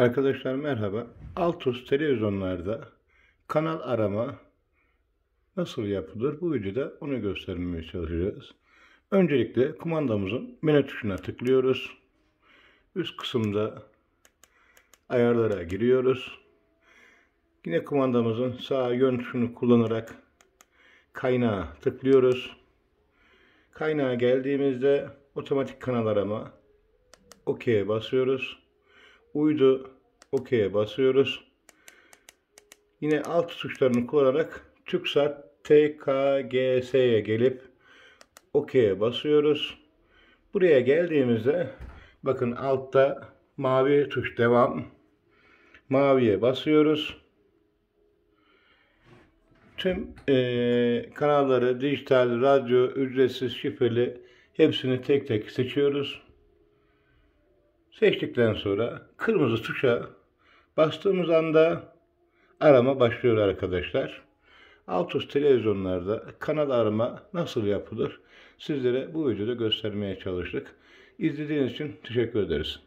Arkadaşlar merhaba. Altus televizyonlarda kanal arama nasıl yapılır? Bu videoda onu göstermeye çalışacağız. Öncelikle kumandamızın menü tuşuna tıklıyoruz. Üst kısımda ayarlara giriyoruz. Yine kumandamızın sağ yön tuşunu kullanarak kaynağa tıklıyoruz. Kaynağa geldiğimizde otomatik kanal arama OK'ye basıyoruz. Uydu OK'ye basıyoruz. Yine alt tuşlarını kullanarak TürkSat TKGS'ye gelip OK'ye basıyoruz. Buraya geldiğimizde bakın altta mavi tuş devam. Maviye basıyoruz. Tüm e, kanalları dijital, radyo, ücretsiz, şifreli hepsini tek tek seçiyoruz. Seçtikten sonra kırmızı tuşa bastığımız anda arama başlıyor arkadaşlar. Altus televizyonlarda kanal arama nasıl yapılır? Sizlere bu videoda göstermeye çalıştık. İzlediğiniz için teşekkür ederiz.